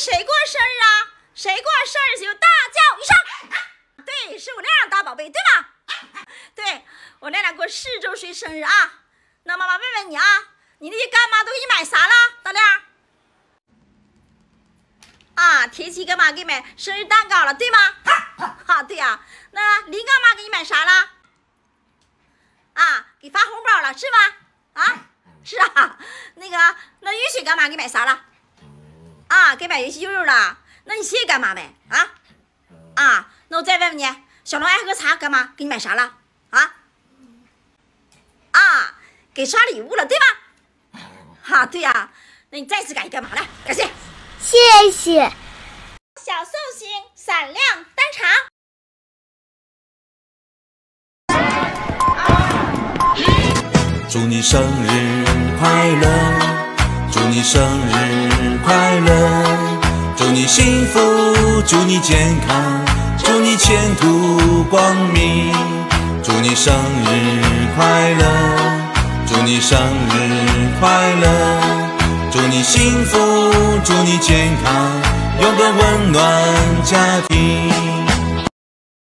谁过生日啊？谁过生日就大叫一声。对，是我亮亮大宝贝，对吧？对我亮亮过四周岁生日啊。那妈妈问问你啊，你那些干妈都给你买啥了，大亮？啊，田七干妈给你买生日蛋糕了，对吗？哈，对呀。那林干妈给你买啥了？啊，给发红包了是吧？啊，是啊。那个，那雨雪干妈给你买啥了？啊，给买游戏悠悠了。那你谢谢干妈呗？啊啊，那我再问问你，小龙爱喝茶，干妈给你买啥了？啊啊，给刷礼物了，对吧？哈，对呀。那你再次感谢干嘛来？感谢，谢谢。小寿星闪亮登场。祝你生日快乐，祝你生日快乐。祝你幸福，祝你健康，祝你前途光明，祝你生日快乐，祝你生日快乐，祝你幸福，祝你健康，有个温暖家庭。